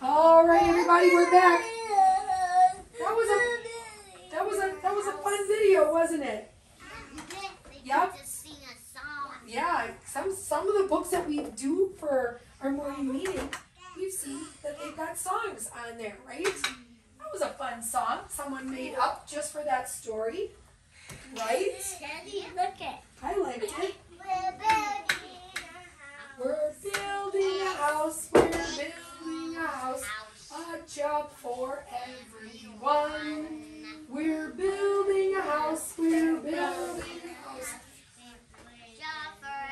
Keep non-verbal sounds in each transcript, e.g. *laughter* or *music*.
All right, everybody, we're back. That was a that was a that was a fun video, wasn't it? Yep. Yeah, some some of the books that we do for our morning meeting, we've seen that they've got songs on there, right? That was a fun song someone made up just for that story, right? Look at. I liked it. We're building a house, we're building a house, a job for everyone. We're building a house, we're building a house. A job for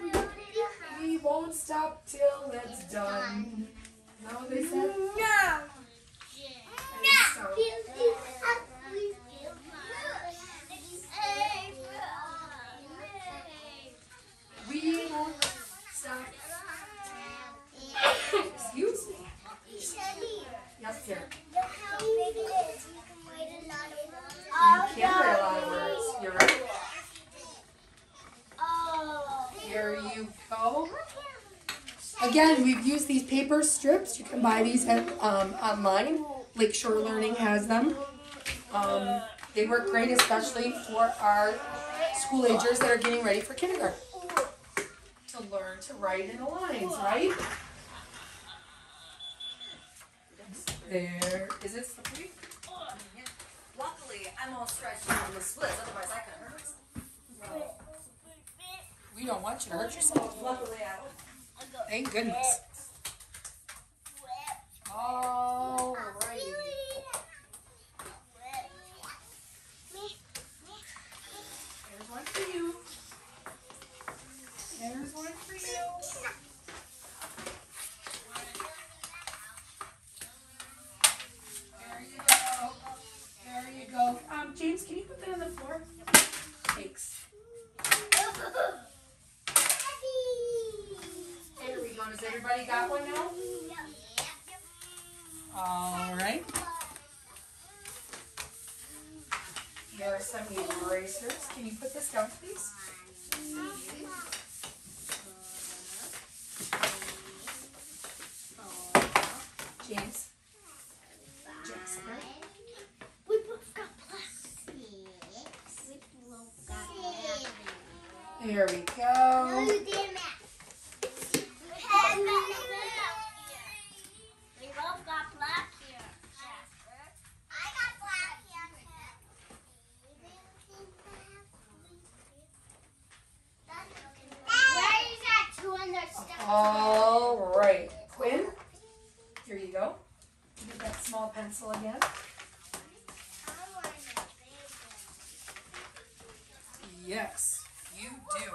everyone. We won't stop till it's done. What they said? No. Won't Excuse me. Yes, dear. You can write a lot of words. You're right. Here you go. Again, we've used these paper strips. You can buy these at, um, online. Lakeshore Learning has them. Um, they work great, especially for our school agers that are getting ready for kindergarten. To learn to write in the lines, right? There. Is it slippery? Luckily, I'm all stretched out on the splits, otherwise I could hurt myself. We don't want you to hurt yourself. Luckily, I. Thank goodness. Alrighty. There's one for you. There's one for you. There you go. There you go. Um, James, can you put that on the floor? Thanks. There we go. Everybody got one now? All right. Here are some erasers. Can you put this down, please? James. Jasper. There we go. All right. Quinn, here you go. Get that small pencil again. Yes, you do.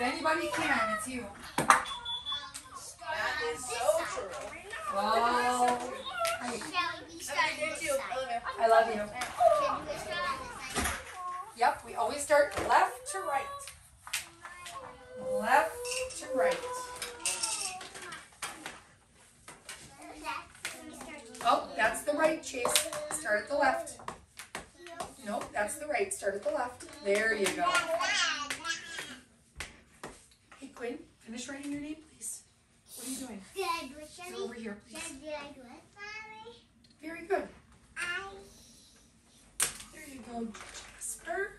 If anybody can, it's you. That is so true. Well, I love you. Yep, we always start left to right. Left to right. Oh, that's the right, Chase. Start at the left. Nope, that's the right. Start at the left. There you go. Hey, Quinn, finish writing your name, please. What are you doing? Get over here, please. Very good. There you go, Jasper.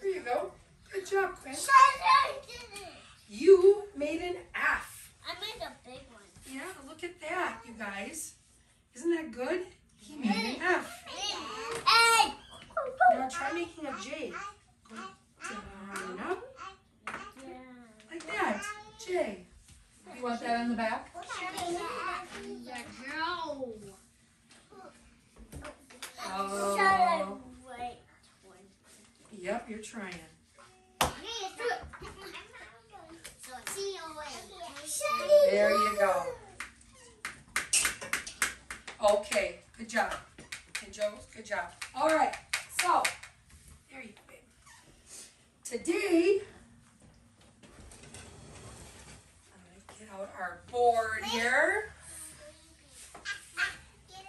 There you go. Good job, Quinn. You made an F. I made a big one. Yeah, look at that, you guys. Isn't that good? He made an F. Hey! Now try making a J. Down up, like that. J. You want that on the back? No. Oh. Yep, you're trying. There you go. Okay, good job. And Joe, good job. All right, so there you go. babe. Today, I'm gonna get out our board here.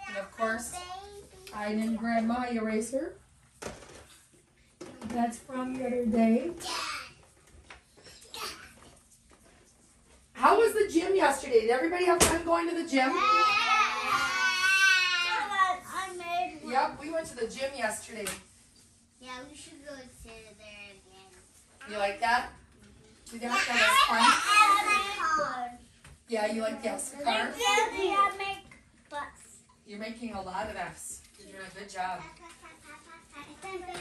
And of course, I didn't grab my eraser. That's from the other day. How was the gym yesterday? Did everybody have fun going to the gym? Yep, we went to the gym yesterday. Yeah, we should go to there again. You like that? Mm-hmm. You got that was fun? Yeah, you like the Elsa car? Yeah, make bus. You're making a lot of F's. You're doing a good job.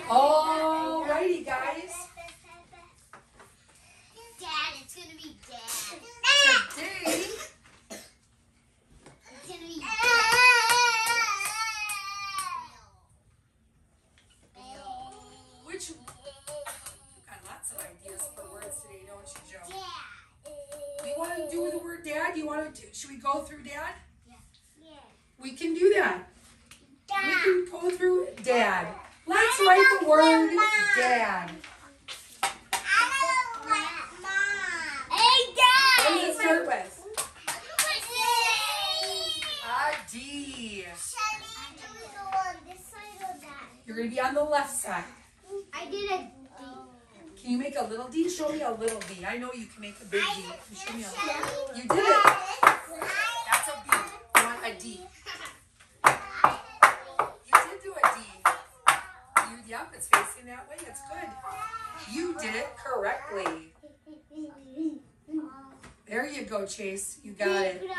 Alrighty, guys. Dad, it's gonna be dad. Today, dad? You want to? Do, should we go through dad? Yeah. We can do that. We can go through dad. Let's write the word dad. Hey, What does it Dad! start with? A D. You're gonna be on the left side. I did a D. Can you make a little D? Show me a little D. I know you can make a big D. You Show me a You did it. That's a B. You want a D. You did do a D. You, yep, it's facing that way. It's good. You did it correctly. There you go, Chase. You got it. I did it.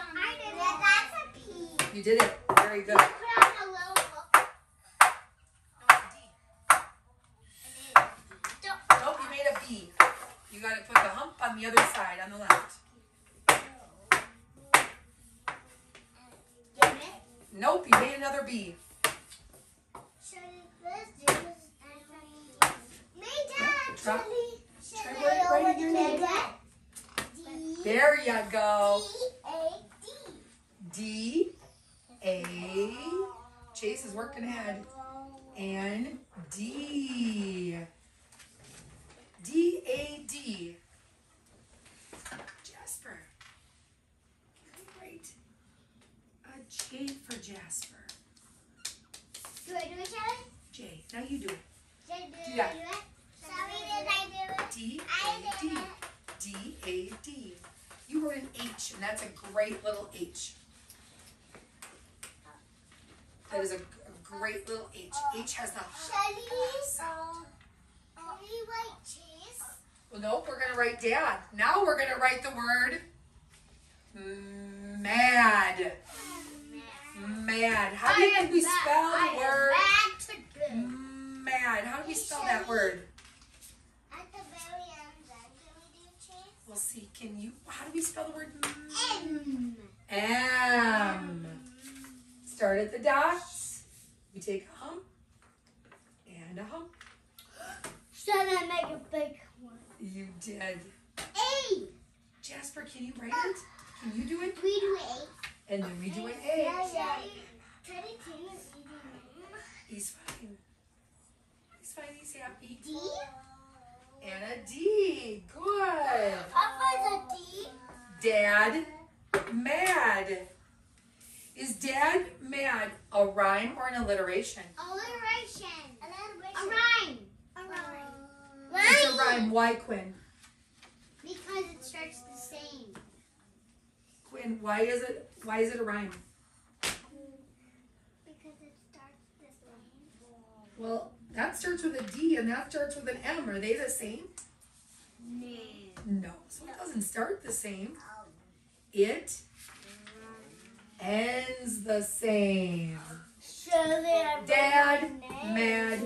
That's a P. You did it. Very good. You made another B. Should this do this? Me, Dad, Drop- actually. try Should write- I writing your name. D There you go. A D. D A. Chase is working ahead. And D. D A D. Jasper. Great. A J for Jasper. Do I do it, Shelley? J. Now you do it. Did I do Yeah. it? Sorry, did I do it? D I A did D. it. D A D. You wrote an H, and that's a great little H. That is a, a great little H. H has the Shelley, sound. can we write cheese? Well, nope, we're going to write dad. Now we're going to write the word mad. Mad. How do you think we spell the word Bad to good. mad? How do we spell that word? At the very end, then, can we do cheese? We'll see. Can you, how do we spell the word M. M? Start at the dots. We take a hump and a hump. So then make a big one. You did. A. Jasper, can you write it? Can you do it? We do A. And then we do an Yeah, A. yeah. Teddy Tim is eating He's fine. He's fine. He's happy. D. And a D. Good. Papa's a D. Dad mad. Is dad mad a rhyme or an alliteration? Alliteration. Alliteration. A rhyme. A rhyme. Uh, it's a rhyme. Why, Quinn? Because it starts the same. Quinn, why is it why is it a rhyme? Because it starts the same. Well, that starts with a D and that starts with an M. Are they the same? No. No. So it doesn't start the same. It ends the same. So they are Dad mad.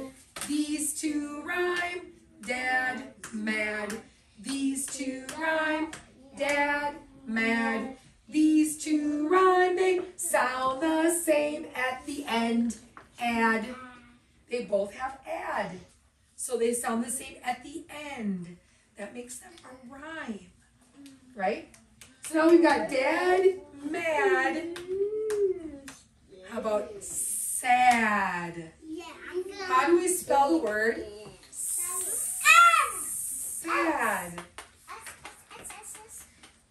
These two rhyme. Dad mad. These two rhyme. Dad mad. These two rhyme, they sound the same at the end. Add. They both have ad. So they sound the same at the end. That makes them a rhyme. Right? So now we've got dad, mad. How about sad? How do we spell the word sad?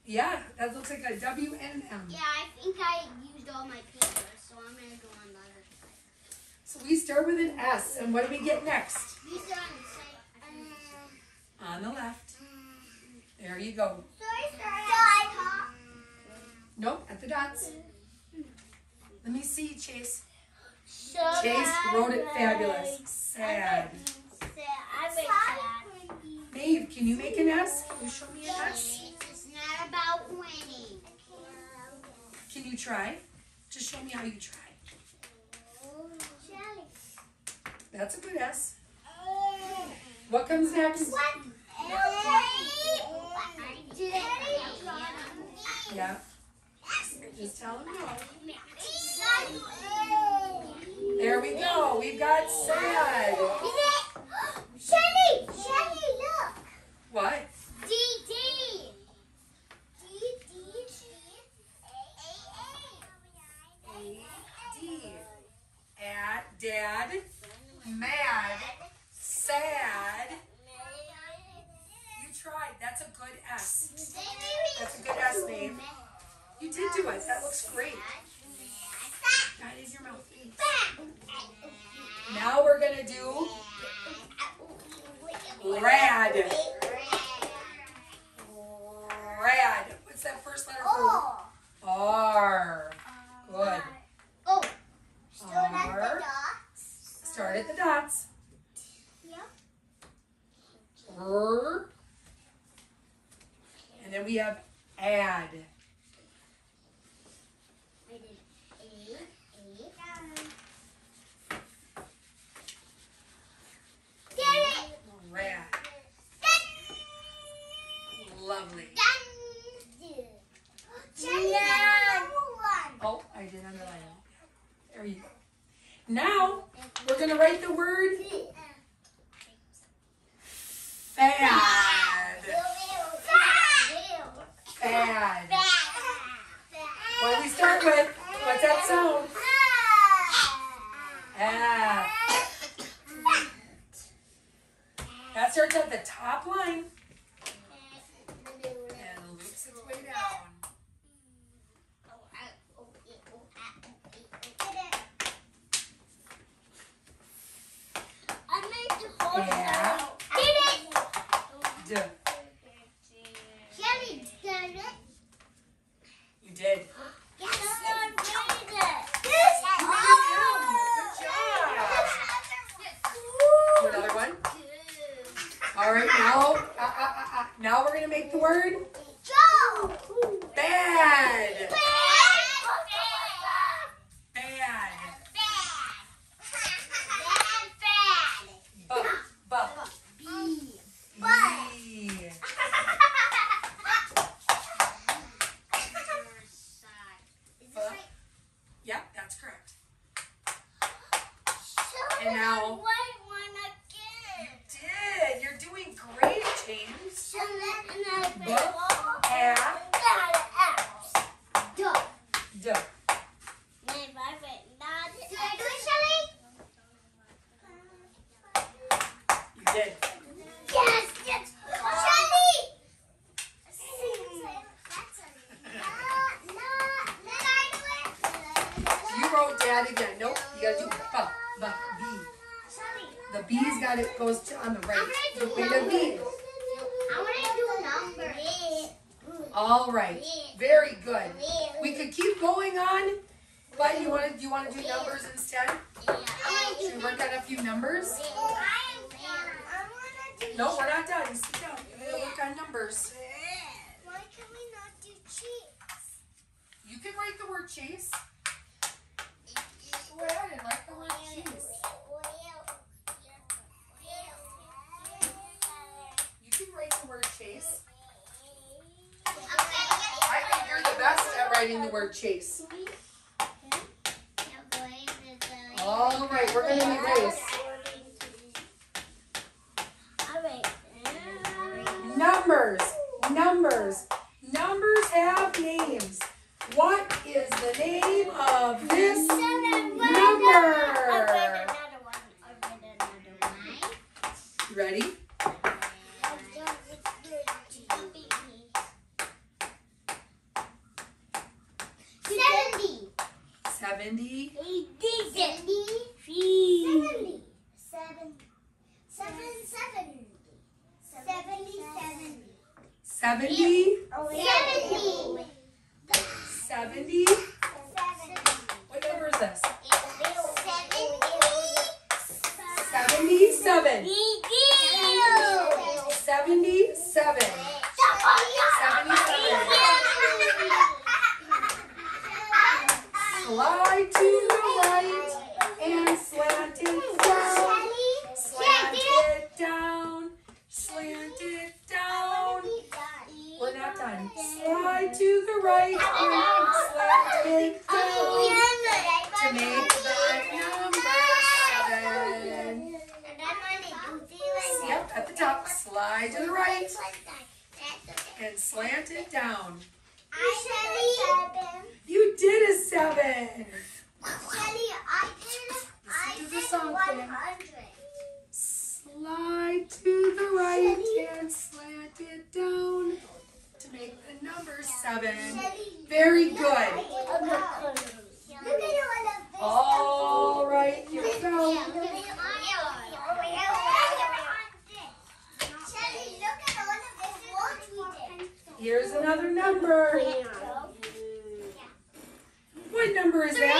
Yeah, that looks like a W and an M. Yeah, I think I used all my papers, so I'm gonna go on the. So we start with an S, and what do we get next? On the side. Um, on the left. Um, there you go. Nope, at the dots. Let me see, Chase. Chase wrote it fabulous. Sad. I wrote sad. Maeve, can you make an S? Can you show me an S? It's not about winning. Can you try? Just show me how you try. Shelley. That's a good S. Uh, what comes next? What? Yeah. Just tell him no. There we go. We've got sad. Shelley, look. What? D D. D D G A A A. D. At dad, mad, sad. You tried. That's a good S. That's a good S, Maeve. You did do it. That looks great. It in your mouth. Now we're gonna do rad. Rad. What's that first letter for? R. Good. Oh, still at R. the dots. Start at the dots. Yep. R. And then we have add. I did A, A. Get it. Rad. Lovely. Done. Jenny. Oh, I did underline it. There you go. Now we're gonna write the word fad. Fad. What do we start with? What's that sound? Ah. That starts at the top line and loops its way down. Yeah. D. You did. Do another one. All right, now, uh, uh, uh, uh, now we're gonna make the word bad. Bad. Bu, bu, bee. Yep, that's correct. And now- White one again. You did. You're doing great, James. So let and I Bu, bet all a, that Duh. d. Maybe I bet not. Did I do it, Shelley? You did. Yes, yes. Shelley! You wrote dad again. Nope. You gotta do bu, bu, bee. The B's got it goes to on the right. The way to B. All right. Very good. We could keep going on, but you want to you want to do numbers instead? Should we work on a few numbers? No, we're not done. Sit down. We're gonna work on numbers. Why can we not do cheese? You can write the word chase. Go ahead and write the word oh, cheese. You can write the word chase. I can writing the word chase. All right, we're gonna erase. Numbers, numbers, numbers have names. What is the name of this number? You ready? 70. 80. 70. 70. 70. 70. 70. 70. 70. 70. 70. What number is this? 70. 77. 77. 77. Slant it down. You did a seven. Listen to the song, Quinn. Slide to the right and slant it down to make the number seven. Very good. All right, here we go. Here's another number. What number is that?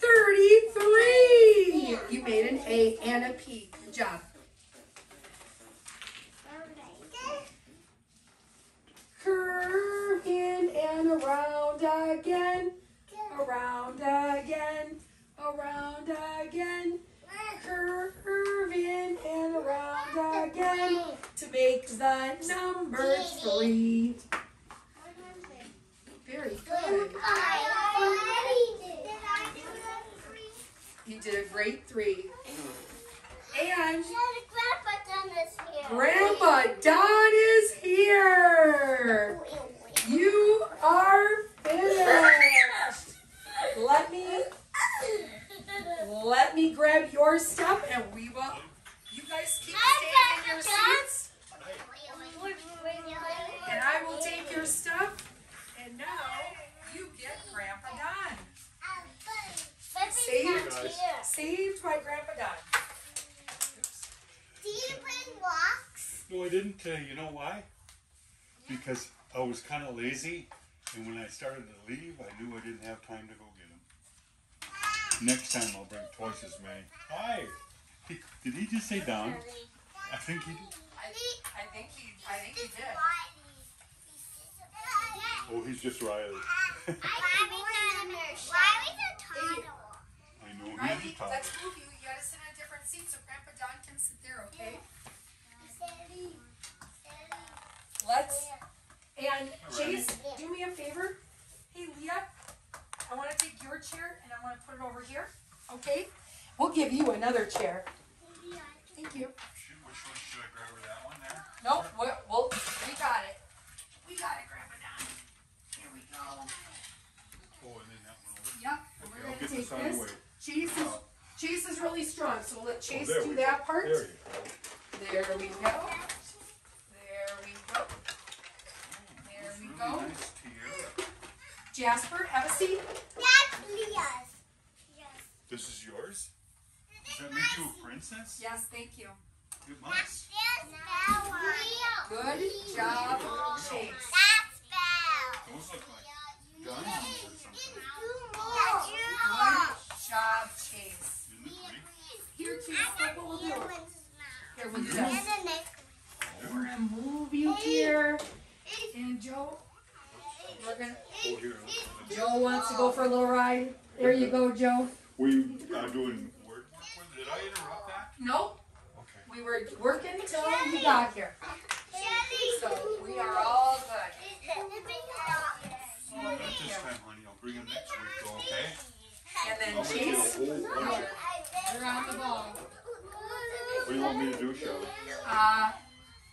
33. You made an A and a P. Good job. Curve in and around again. Around number three. Very good. You did a great three. And Grandpa Don is here. You are finished. Let me let me grab your stuff and we will you guys keep staying in your seats and I will take your stuff and now you get Grandpa Don. Saved, saved by Grandpa Don. No, I didn't. Uh, you know why? Because I was kind of lazy, and when I started to leave, I knew I didn't have time to go get them. Next time I'll bring twice as many. Hi. He, did he just say down? I think he did. I, I think he I think he did. Oh, he's just Riley. I know he's Riley, a top. let's move you. You gotta sit in a different seat so Grandpa Don can sit there, okay? Let's and Chase, do me a favor. Hey Leah, I wanna take your chair and I wanna put it over here, okay? We'll give you another chair. Thank you. Should, which one should I grab her? That one there? Nope, we're, we'll, we got it. We got it, Grandpa Don. Here we go. Oh, and then that one over. Yep, and Okay, we're I'll gonna get take this out of the this. way. Chase is, Chase is really strong, so we'll let Oh, Chase there do we that go. part. There you go. There we go. There we go. There we Really go. nice tiara. Jasper, have a seat. This is yours? Does that make you a princess? Yes, thank you. It must. Good job, Chase. Those look like diamonds or something. Good job, Chase. Isn't it pretty? Here, Chase, look what we'll do. Here, we'll do this. We're gonna move you here. And Joe, we're gonna, Oh, here. Joe wants to go for a little ride. There you go, Joe. Were you uh, doing word work with it? Did I interrupt that? Nope, Okay. we were working till you got here. So we are all good. Not this time, honey. I'll bring him next week, though, okay? And then I'll make you a Chase, whole bunch of. you're on the ball. What do you want me to do, Shelley? Uh,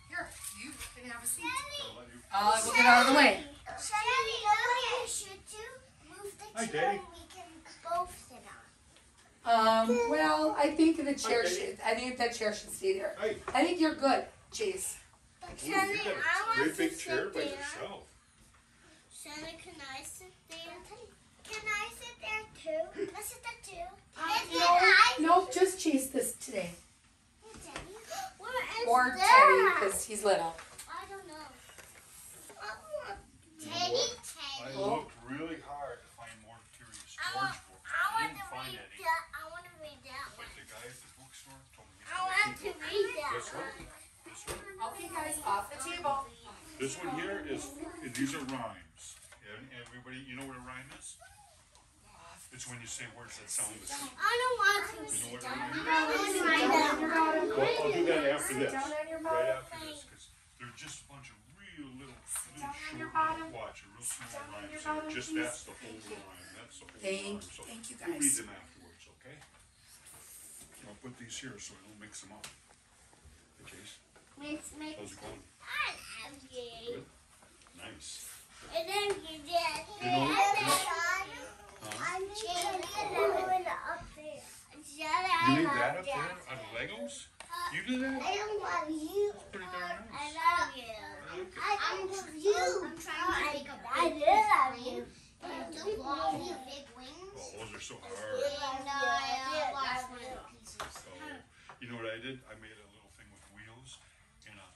here, you can have a seat. I'll let you- Uh, we'll get out of the way. Shady, look what you should do. Move the Hi, chair Daddy. we can both sit on. Um, well, I think the chair Okay. should, I think that chair should stay there. Hey, I think you're good, Chase. But ooh, you got a great big chair by yourself. Shelley, can I sit there? Can I sit there too? Can I sit there too? Can No, I? nope, just Chase this today. *gasps* Where is Or? Teddy, because he's little. I don't know. You know Teddy. I looked really hard to find more curious I want, books. I I want didn't to find read any. that. I want to read that But the guy at the bookstore told me I want to read that this one. one. This one. Okay, guys, off the table. This one here is, these are rhymes. And everybody, you know what a rhyme is? It's when you say words that sound the same. I don't want to. You know what a I rhyme is? want to Sit read down that on your one. bottom. Well, I'll do that after Sit this. down on your Right bottom. after this, because they're just a bunch of real little, little on short, little, watch, a real small down on your here. bottom, Just please. that's the whole rhyme, that's the whole Thank- rhyme. So thank you, We'll guys. read them afterwards, okay? I'll put these here so I don't mix them up. Hey, Chase, Mix, mix. how's it going? I love you. Good? Nice. And then you did. You know- And then Huh? I'm changing up there. You made that up there out of Legos? You did that? I don't love you. Pretty darn I love you. Okay. I love you. I'm trying to make a I do love you. The ball, you big wings. Oh, those are so hard. And I lost one of the pieces. Oh, you know what I did? I made a little thing with wheels and a,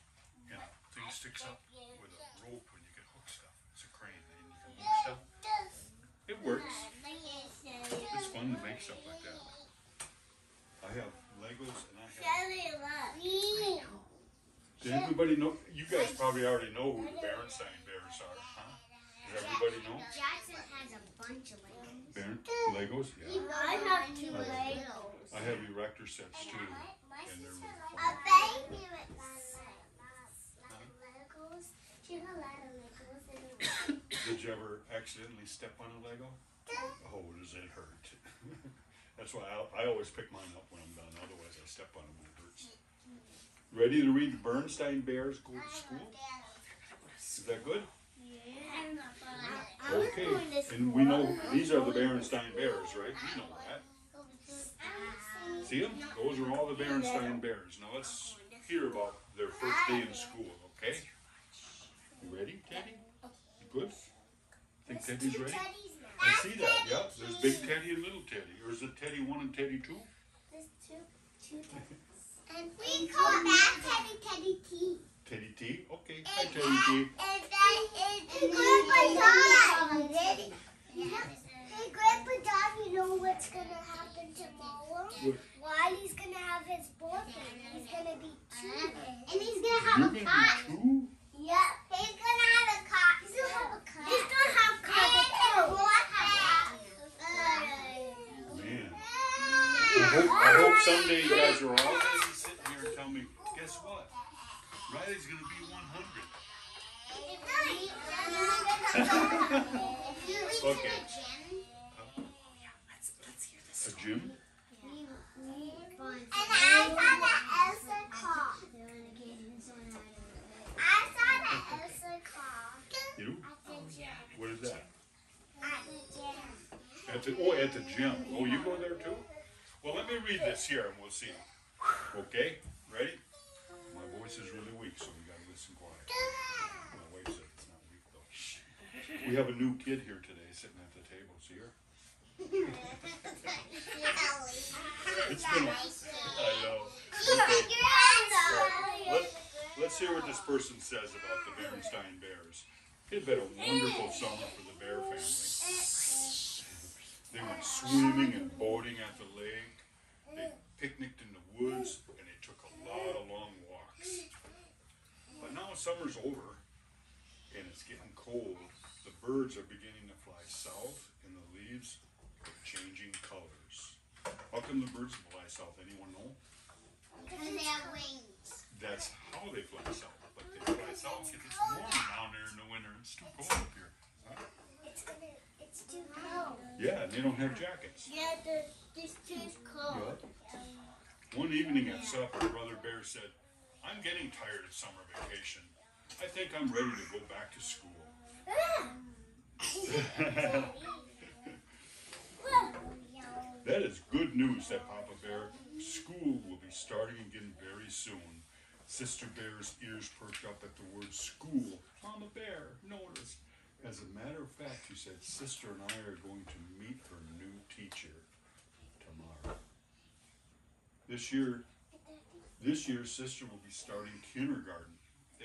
and a thing sticks up with a rope and you can hook stuff. It's a crane and you can hook stuff. It works. It's fun to make stuff like that. I have Legos and I have. Shelley loves me. Did everybody know? You guys probably already know who the Berenstain Bears are, huh? Does everybody know? Jackson has a bunch of Legos. Legos? Yeah. I have two Legos. I have erector sets too. And they're really A fun. baby with Legos. She has a lot of Legos in Did you ever accidentally step on a Lego? Oh, does it hurt? *laughs* That's why I, I always pick mine up when I'm done. Otherwise, I step on them and it hurts. Ready to read the Berenstain Bears Go to School? Is that good? Yeah. Okay. And we know these are the Berenstain Bears, right? You know that. See them? Those are all the Berenstain Bears. Now let's hear about their first day in school, okay? You ready, Teddy? You good? Think Teddy's ready? I see that, yep. There's Big Teddy and Little Teddy. Or is it Teddy 1 and Teddy 2? There's two, two And we call that Teddy Teddy T. Teddy T? Okay. Hi, Teddy T. And that is Grandpa Don. Hey, Grandpa Don, you know what's gonna happen tomorrow? What? Wiley's gonna have his birthday. He's gonna be two. And he's gonna have You're have gonna a be cot. two? Yep. He's gonna have a cot. He's gonna have a cot. He's gonna have a cot. Oh. Man. I hope, I hope someday you guys are all gonna be sitting here and tell me, guess what? Riley's gonna be 100. Okay. Let's, let's hear this. A gym? And I saw the Elsa car. I saw the Elsa car. You? At the. Oh, what is that? At the gym. At the, oh, at the gym. Oh, you go there too? Well, let me read this here and we'll see. Okay? Ready? Voice is really weak, so you gotta listen quiet. My wife said it's not weak though. We have a new kid here today sitting at the table. See her? *laughs* It's been a, I know. Okay. Let, let's hear what this person says about the Berenstain Bears. It's been a wonderful summer for the Bear family. They went swimming and boating at the lake. They picnicked in the woods and they took a lot of long walks. But now summer's over and it's getting cold. The birds are beginning to fly south and the leaves are changing colors. How come the birds fly south? Anyone know? Because they have wings. That's how they fly south. But they fly south because it's warm down there in the winter. It's too cold up here. Huh? It's gonna Yeah, and they don't have jackets. Yeah, the, this is cold. One evening at supper, Brother Bear said, I'm getting tired of summer vacation. I think I'm ready to go back to school. *laughs* that is good news, said Papa Bear. School will be starting again very soon. Sister Bear's ears perked up at the word school. Mama Bear noticed. As a matter of fact, she said, Sister and I are going to meet her new teacher tomorrow. This year, this year, Sister will be starting kindergarten.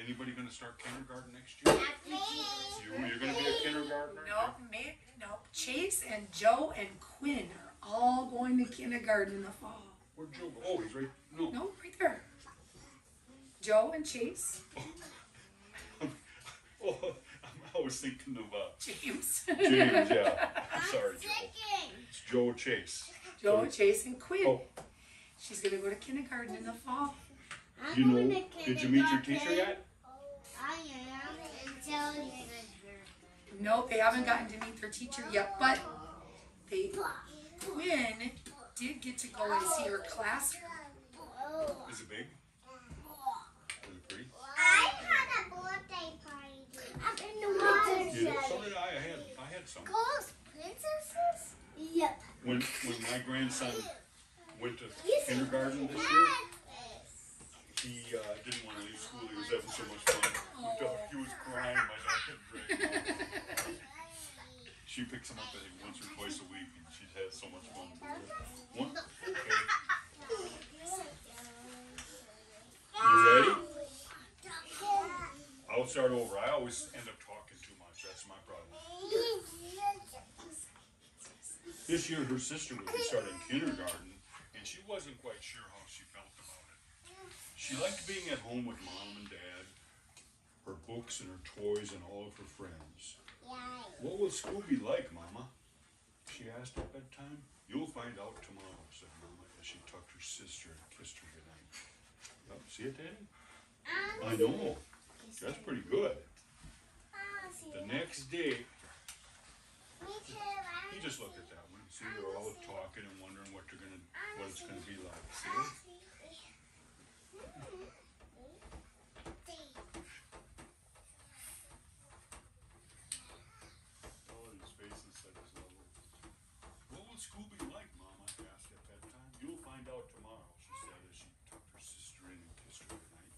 Anybody going to start kindergarten next year? You, you're going to be a kindergartner? Nope, me, nope. Chase and Joe and Quinn are all going to kindergarten in the fall. Where'd Joe go? Oh, he's right. No. Nope, right there. Joe and Chase, Oh, *laughs* I was thinking of uh, James. James. Yeah. *laughs* I'm sorry, Joe. It's Joe Chase. Joe, Chase, and Quinn. Oh, She's gonna go to kindergarten in the fall. I'm you know, did you meet your teacher yet? I am until you they haven't gotten to meet their teacher yet, but they Quinn did get to go and see her classroom. Is it big? Is it pretty? I had a birthday party. I'm in the water You did? So did I. I had, I had some. Ghost princesses? Yep. When, when my grandson went to kindergarten this year, he uh, didn't want to leave school. He was having so much fun. He was crying. My couldn't drag. *laughs* She picks him up, I think, once or twice a week, and she's had so much fun. One, okay. *laughs* You ready? *laughs* I'll start over. I always end up talking too much. That's my problem. This year, her sister will be starting kindergarten, and she wasn't quite sure how she felt about it. She liked being at home with mom and dad, her books and her toys, and all of her friends. What will school be like, Mama? She asked at bedtime. You'll find out tomorrow, said Mama as she tucked her sister and kissed her goodnight. Yep, see it, Daddy? I know. That's pretty good. The next day, he just looked at that one. See, they're all talking and wondering what they're gonna, what it's gonna be like. See? All of his faces said his level. What will school be like, Mama? asked at bedtime. You'll find out tomorrow, she said as she tucked her sister in and kissed her goodnight.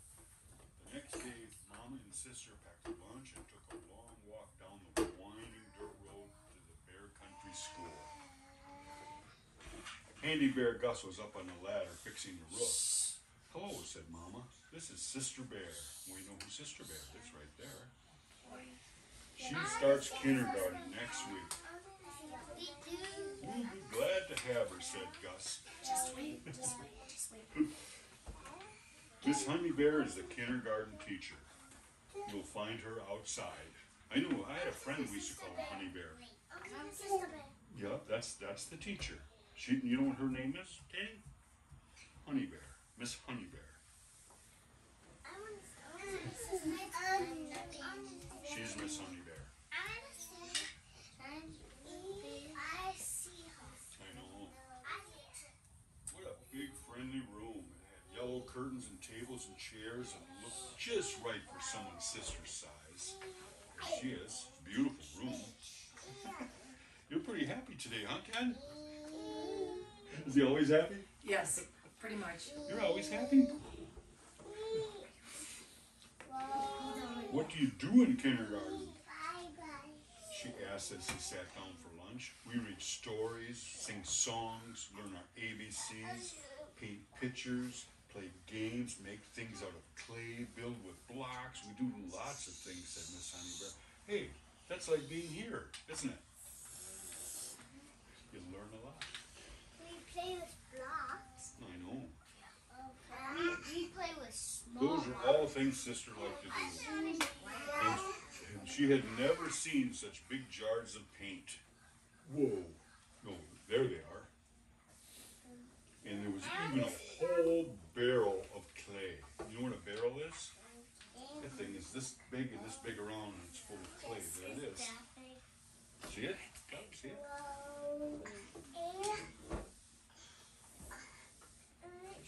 The next day, Mama and sister packed lunch and took a long walk down the winding dirt road to the Bear Country School. Handy Bear Gus was up on the ladder fixing the roof. Hello, said Mama. This is Sister Bear. We know who Sister Bear is right there. She starts kindergarten next week. We'll be glad to have her, said Gus. Just wait, just wait, just wait. Miss Honey Bear is the kindergarten teacher. You'll find her outside. I knew I had a friend we used to call Honey Bear. Yep, that's that's the teacher. She, you know what her name is, Danny? Honey Bear, Miss Honey Bear. She's Miss Honey Bear. I know. What a big friendly room. It had yellow curtains and tables and chairs and looked just right for someone's sister's size. There she is. Beautiful room. You're pretty happy today, huh, Ken? Is he always happy? Yes, pretty much. You're always happy? What do you do in kindergarten? She asked as he sat down for lunch. We read stories, sing songs, learn our ABCs, paint pictures, play games, make things out of clay, build with blocks. We do lots of things, said Miss Honey Bear. Hey, that's like being here, isn't it? You learn a lot. I know. We play with small Those are all things sister liked to do. And, and she had never seen such big jars of paint. Whoa. No, there they are. And there was even a whole barrel of clay. You know what a barrel is? That thing is this big and this big around and it's full of clay. There it is. See it? See it?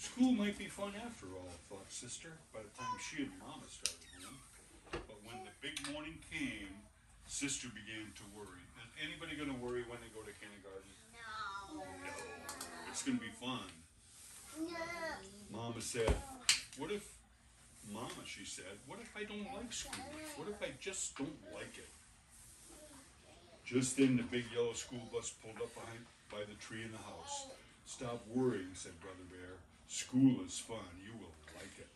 School might be fun after all, thought Sister, by the time she and Mama started home. But when the big morning came, Sister began to worry. Is anybody gonna worry when they go to kindergarten? No. No. It's gonna be fun. No. Mama said, What if, Mama, she said, what if I don't like school? What if I just don't like it? Just then the big yellow school bus pulled up behind by the tree in the house. Stop worrying, said Brother Bear. School is fun. You will like it.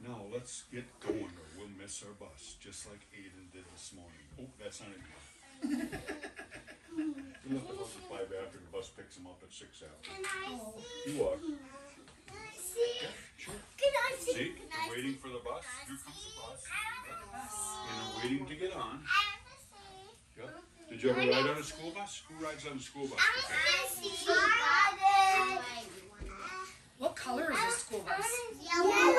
Now let's get going or we'll miss our bus, just like Aiden did this morning. Oh, that's not it. *laughs* He left the bus at five after the bus picks him up at six after. Can I oh. see? You walk. Can I see? Yeah, sure. Can I see? See, Can I they're waiting see? for the bus. Can I Here comes the bus. I wanna see. And they're waiting to get on. I wanna see. Yep. Did you ever ride on a school bus? Who rides on a school bus? I wanna see. Garden. What color is the school bus? Yellow. Sit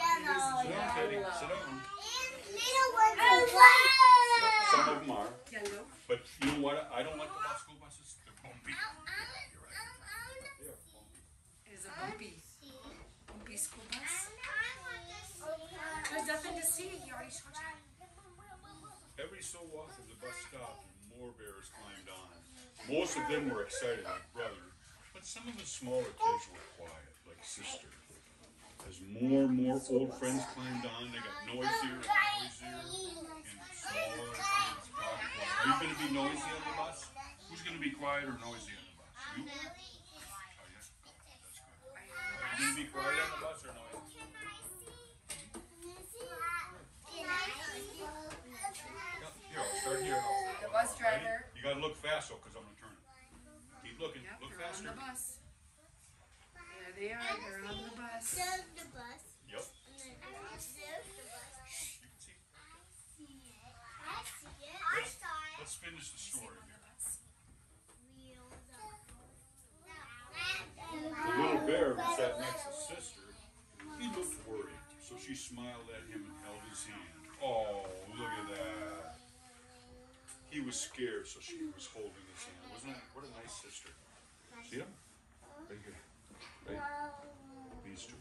Yellow. down, Teddy. Sit down. Little ones are white. Some of them are. Yellow. But you know what? I don't like the bus school buses. They're bumpy. You're right. They're bumpy. It is a bumpy, bumpy school bus. There's nothing to see. You already showed you. Every so often the bus stopped and more bears climbed on. Most of them were excited like brother, but some of the smaller kids were quiet, like sister. As more and more old friends climbed on, they got noisier and noisier, and smaller kids got. Are you going to be noisy on the bus? Who's going to be quiet or noisy on the bus? You? Oh, yes. Oh, that's good. Are you going to be quiet on the bus or noisy? Here, start here. The bus driver. You gotta look fast though, cause I'm gonna turn it. Keep looking, Yep, look they're on faster. the bus. There they are. They're on the bus. The bus. Yep. And then there's the bus. You can see. I see it. I saw it. Let's finish the story here. The little bear who sat next to sister, he looked worried, so she smiled at him and held his hand. Oh, look at that. He was scared, so she was holding his hand. Wasn't that, what a nice sister. See them? Right here. Right? These two.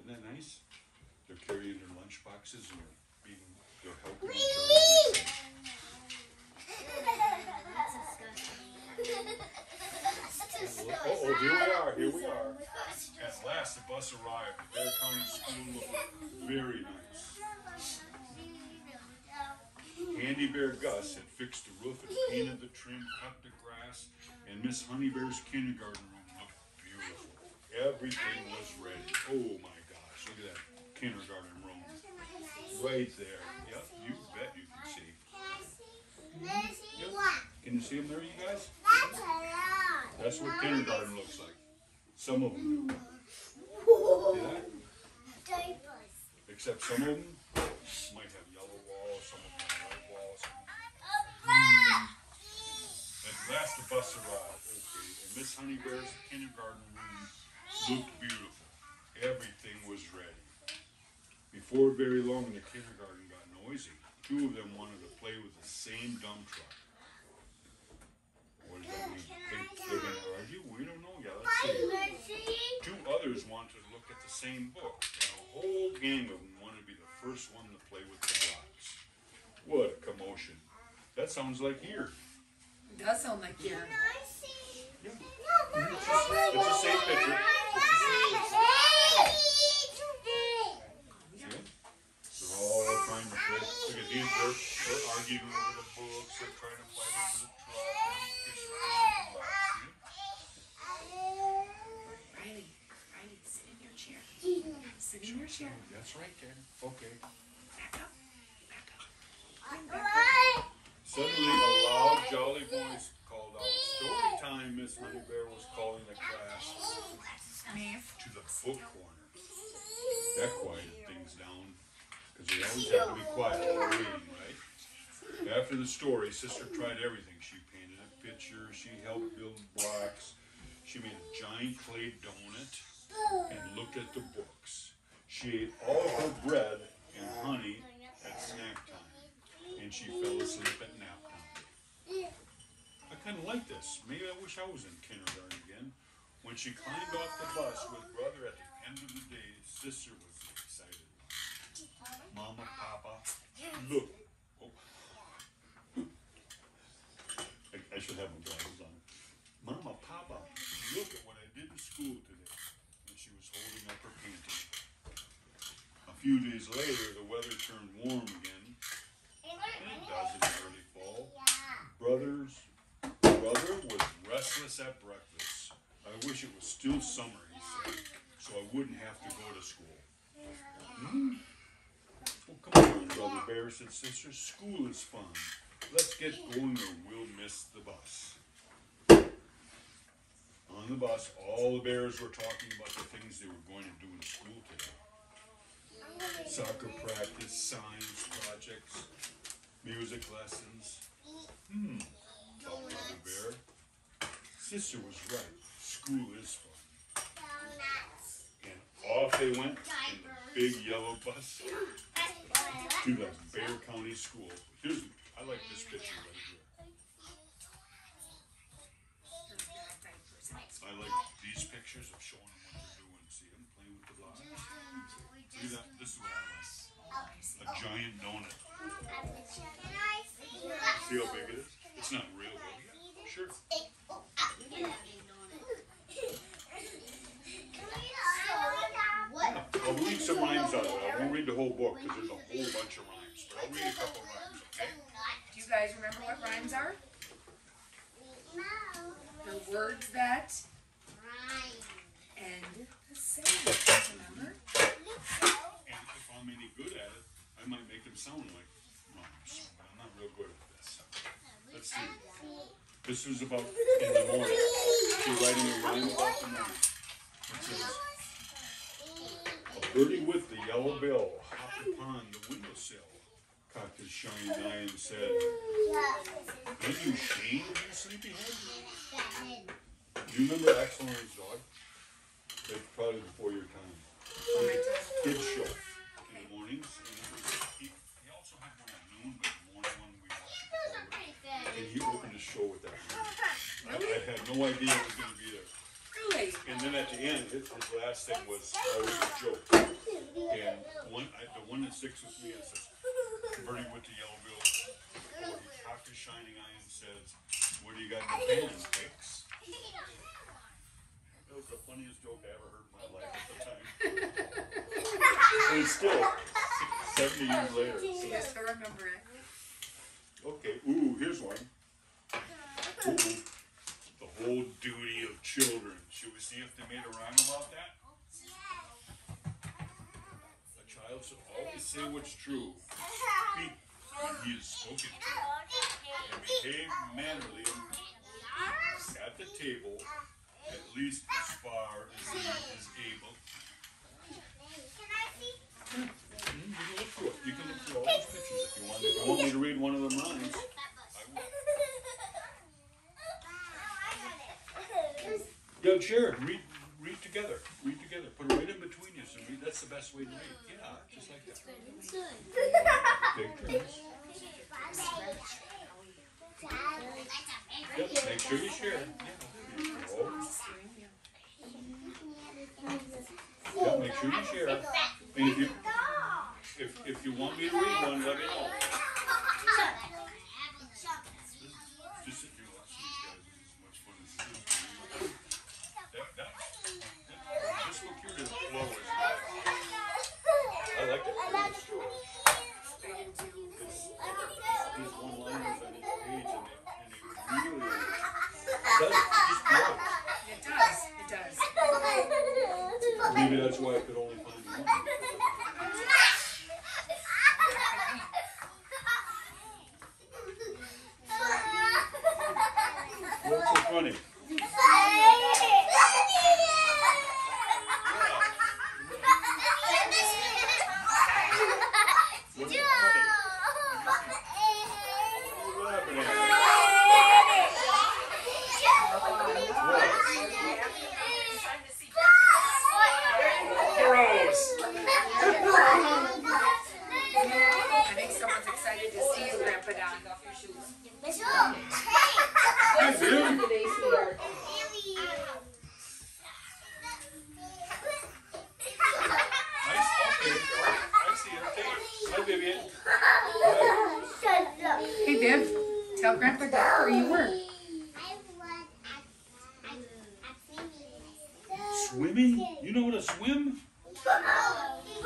Isn't that nice? They're carrying their lunch boxes and they're being, they're helping each other. Oh, oh, oh, here we are, here we are. At last the bus arrived. The Bear County School looked very nice. Handy Bear Gus had fixed the roof and painted the trim, cut the grass, and Miss Honeybear's kindergarten room looked beautiful. Everything was ready. Oh my gosh, look at that kindergarten room. Right there. Yep, you bet you can see. Yep. Can you see them there, you guys? That's what kindergarten looks like. Some of them that? Except some of them might have yellow walls, some of them have white walls. At last the bus arrived. Okay, and Miss Honeybear's kindergarten looked beautiful. Everything was ready. Before very long, the kindergarten got noisy. Two of them wanted to play with the same dump truck. What does that mean? Think they're gonna argue? We don't know yet. Let's see. Two others wanted to look at the same book, and a whole gang of them wanted to be the first one to play with the blocks. What a commotion. That sounds like here. It does sound like here. It's the same picture. That's right, Ken. Okay. Back up. Back up. Suddenly, a loud, jolly voice called out, Story time, Miss Honeybear was calling the class. To the book corner. That quieted things down, because they always have to be quiet while reading, right? After the story, Sister tried everything. She painted a picture, she helped build blocks, she made a giant clay donut, and looked at the books. She ate all of her bread and honey at snack time, and she fell asleep at nap time. I kind of like this. Maybe I wish I was in kindergarten again. When she climbed off the bus with brother at the end of the day, sister was excited. Mama, Papa, look. Oh. I, I should have my glasses on. Mama, Papa, look at what I did in school today. And she was holding up her painting. A few days later, the weather turned warm again. And it does in early fall. Brothers, brother was restless at breakfast. I wish it was still summer, he said, so I wouldn't have to go to school. Hmm? Oh, come on, brother bear, said sister. School is fun. Let's get going or we'll miss the bus. On the bus, all the bears were talking about the things they were going to do in school today. Soccer practice, science projects, music lessons. Hmm, thought Brother Bear. Sister was right. Fun. And off they went in the big yellow bus to the Bear County School. Here's, I like this picture right here. I like these pictures of showing them what they're doing. See them playing with the blocks. See that? This is what I like. A giant donut. See how big it is? It's not real though. Yeah, sure. Yeah, I'll read some rhymes out of it. I won't read the whole book because there's a whole bunch of rhymes. But I'll read a couple rhymes, okay? Do you guys remember what rhymes are? The words that end the same. Remember? And if I'm any good at it, I might make them sound like rhymes. But I'm not real good at this. Let's see. This is about in the morning. You're writing a rhyme about the morning. It says, a birdie with the yellow bill upon the windowsill, cocked his shiny eye and said, Aren't you ashamed of your sleepyhead? Do you remember Axel and his dog? That's probably before your time. A kids show in the mornings. He, he also had one at noon, but the morning one we watched before. And he opened his show with that. I, I had no idea it was going to be there. Really? And then at the end, his, his last thing was a joke. And one, I, the one that sticks with me is this Bertie with the yellow bill. Or he cocked his shining eye and says, What do you got in your hands, Pix? That was the funniest joke I ever heard in my life at the time. *laughs* and still 70 years later. So, Yes, I remember it. okay, ooh, here's one. Ooh, the whole duty of children. Should we see if they made a rhyme about that? A child should always say what's true, speak he is spoken to, and behave mannerly at the table, at least as far as he is able. You can look through it. You can look through all these pictures if you want. If you want me to read one of the rhymes, I will. Yeah, sure. Read, read together. Read together. Put it right in between you. So read. That's the best way to read. Yeah, just like that. Take turns. Yep. Make sure you share. Yeah. Oh. Yeah, make sure you share. If you if if you want me to read one, let me know. Just sit here and watch these guys. It's as much fun as it is to read. That, that, that, just look here to the flow as well. I like that. kind of story. These one-liners on each page, and it, and it really does. It does. It does. Maybe that's why I could only find one. What's so funny? What's so funny? What happened here? Gross. I think someone's excited to see you, Grandpa Don. Off your shoes. I do. Today, sweetheart. Grandpa Doug or you were? Swimming? You know how to swim?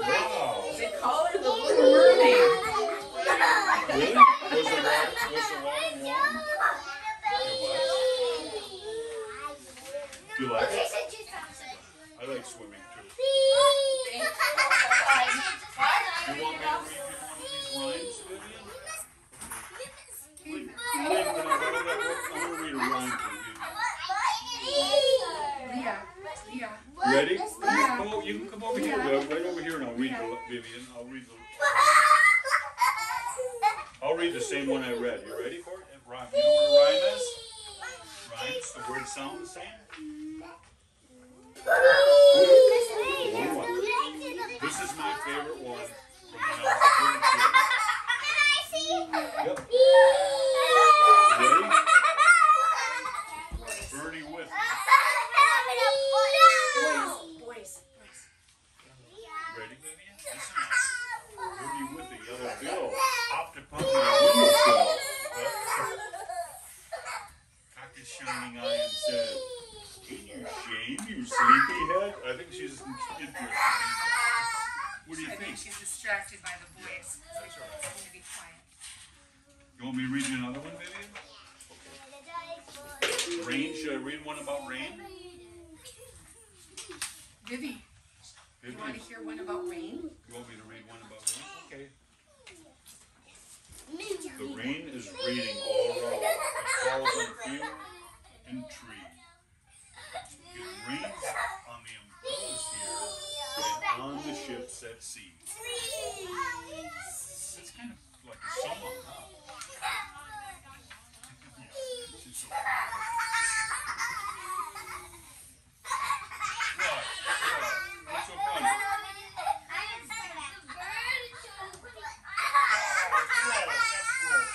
Wow. They call her the Little Mermaid. Really? Was the water, was the water warm? You like it? I like swimming too. You want me to read you one of these rhymes, Vivian? Wait, wait, I'm gonna read a rhyme for Leah. Leah. You. Ready? Come you can come over here, Viv, right over here, and I'll read the, Vivian, I'll read the, *laughs* I'll read the same one I read. You ready for it? Rhyme. You know what a rhyme is? Rhymes, the word sound the same? One, one. This is my favorite one from *laughs* when I was a little kid. Yep. Ready? Bernie with me. Boys. Ready, Vivian? Listen up. Bernie with a yellow bill hopped upon the windowsill. Cocked his shining eye and said, Can you shame, you sleepyhead? I think she's interested. What do you I think think? she's distracted by the boys. That's all right. I'm gonna be quiet. You want me to read you another one, Vivian? Rain, should I read one about rain? Vivi, you want to hear one about rain? you want me to read one about rain? Okay. The rain is raining all around. It falls on field and tree. It rains on the ships at sea. It's kind of like a song, huh? She's so What? What? What's so funny? Oh, that's gross.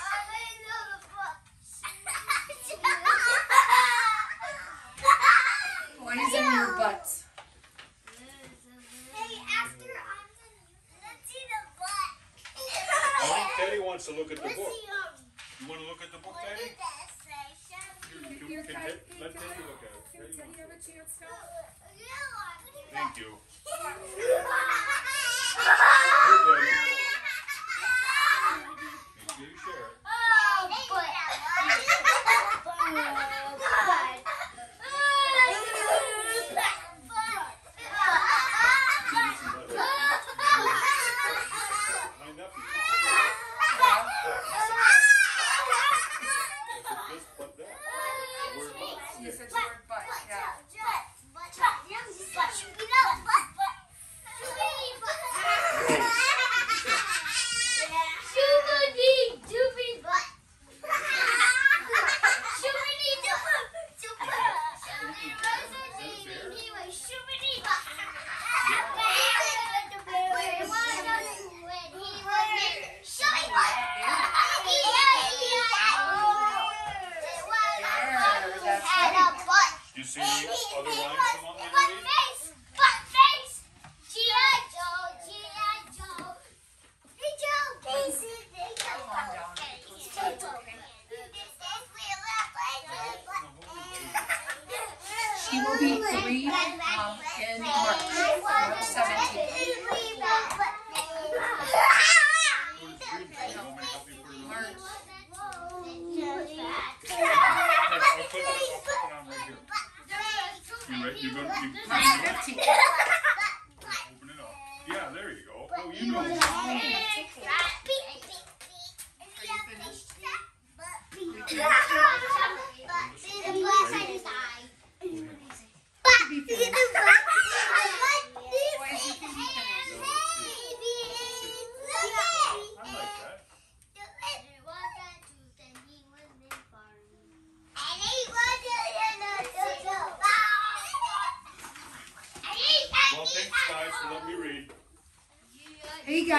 Boys in your butts. I think Teddy wants to look at the book. You want to look at the book, Teddy? Here, you can Teddy, ta- let Teddy look at it. Can Teddy Teddy have a chance now? Thank you. *laughs*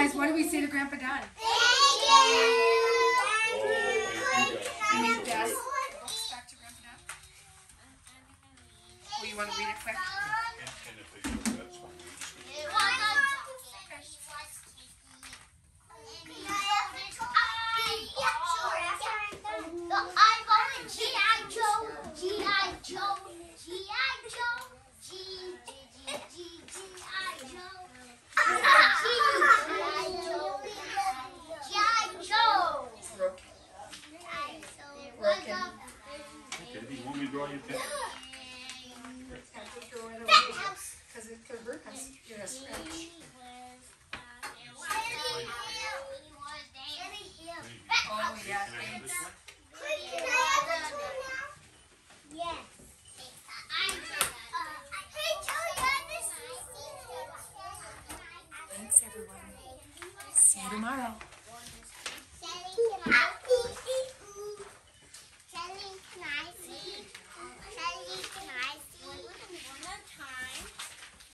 guys, what do we say to Grandpa Don? Thank you guys. You You're need so this. good. Books back to Grandpa Don? Oh, you want to read it quick?